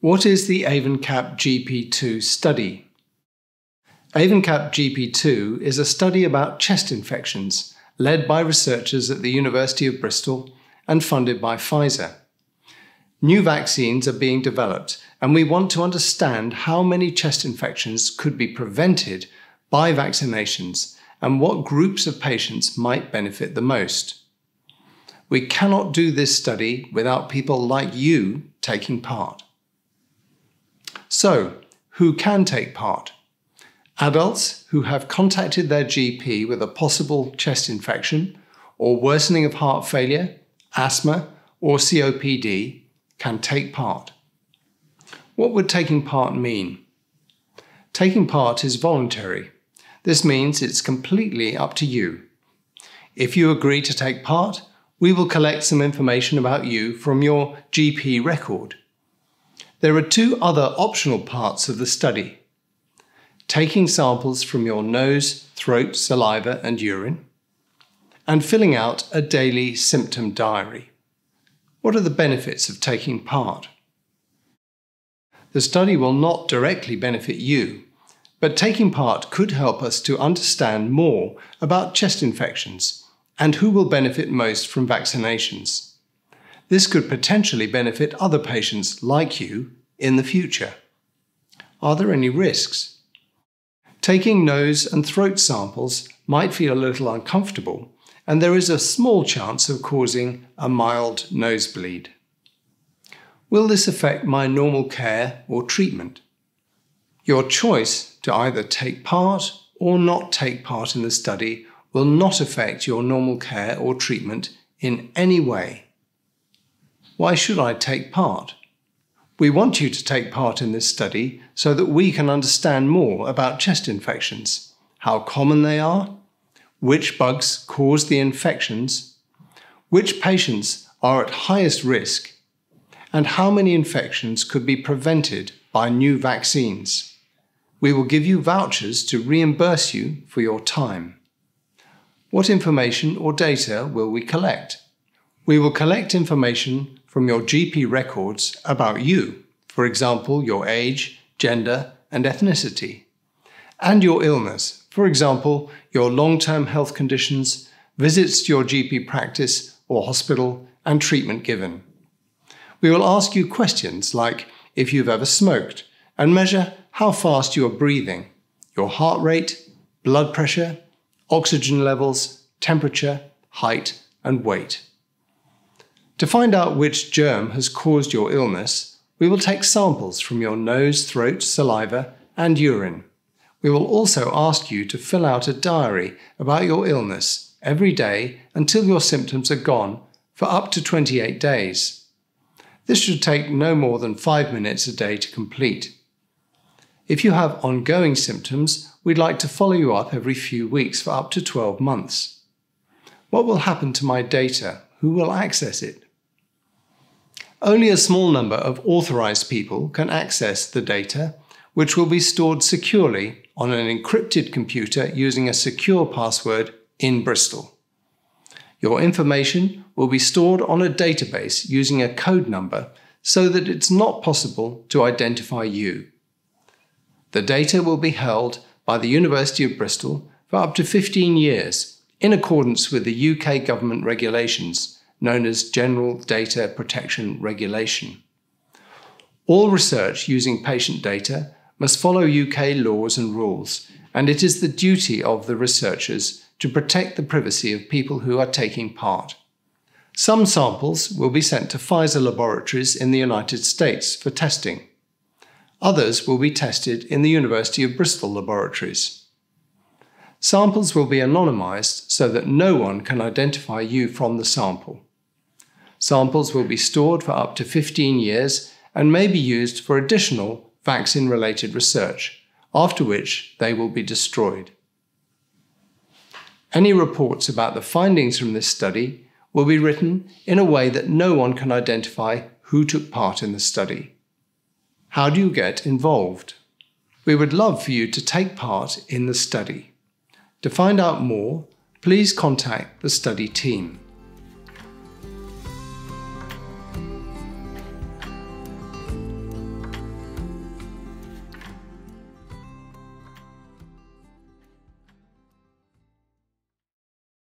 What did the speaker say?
What is the AvonCAP GP2 study? AvonCAP GP2 is a study about chest infections led by researchers at the University of Bristol and funded by Pfizer. New vaccines are being developed, and we want to understand how many chest infections could be prevented by vaccinations and what groups of patients might benefit the most. We cannot do this study without people like you taking part. So, who can take part? Adults who have contacted their GP with a possible chest infection or worsening of heart failure, asthma, or COPD can take part. What would taking part mean? Taking part is voluntary. This means it's completely up to you. If you agree to take part, we will collect some information about you from your GP record. There are two other optional parts of the study taking samples from your nose, throat, saliva, and urine, and filling out a daily symptom diary. What are the benefits of taking part? The study will not directly benefit you, but taking part could help us to understand more about chest infections and who will benefit most from vaccinations. This could potentially benefit other patients like you in the future. Are there any risks? Taking nose and throat samples might feel a little uncomfortable, and there is a small chance of causing a mild nosebleed. Will this affect my normal care or treatment? Your choice to either take part or not take part in the study will not affect your normal care or treatment in any way. Why should I take part? We want you to take part in this study so that we can understand more about chest infections, how common they are, which bugs cause the infections, which patients are at highest risk, and how many infections could be prevented by new vaccines. We will give you vouchers to reimburse you for your time. What information or data will we collect? We will collect information from your GP records about you, for example, your age, gender, and ethnicity, and your illness, for example, your long term health conditions, visits to your GP practice or hospital, and treatment given. We will ask you questions like if you've ever smoked and measure how fast you are breathing, your heart rate, blood pressure, oxygen levels, temperature, height, and weight. To find out which germ has caused your illness, we will take samples from your nose, throat, saliva, and urine. We will also ask you to fill out a diary about your illness every day until your symptoms are gone for up to 28 days. This should take no more than 5 minutes a day to complete. If you have ongoing symptoms, we'd like to follow you up every few weeks for up to 12 months. What will happen to my data? Who will access it? Only a small number of authorized people can access the data, which will be stored securely on an encrypted computer using a secure password in Bristol. Your information will be stored on a database using a code number so that it's not possible to identify you. The data will be held by the University of Bristol for up to 15 years in accordance with the UK government regulations known as General Data Protection Regulation. All research using patient data must follow UK laws and rules, and it is the duty of the researchers to protect the privacy of people who are taking part. Some samples will be sent to Pfizer laboratories in the United States for testing. Others will be tested in the University of Bristol laboratories. Samples will be anonymised so that no one can identify you from the sample. Samples will be stored for up to 15 years and may be used for additional vaccine related research, after which they will be destroyed. Any reports about the findings from this study will be written in a way that no one can identify who took part in the study. How do you get involved? We would love for you to take part in the study. To find out more, please contact the study team.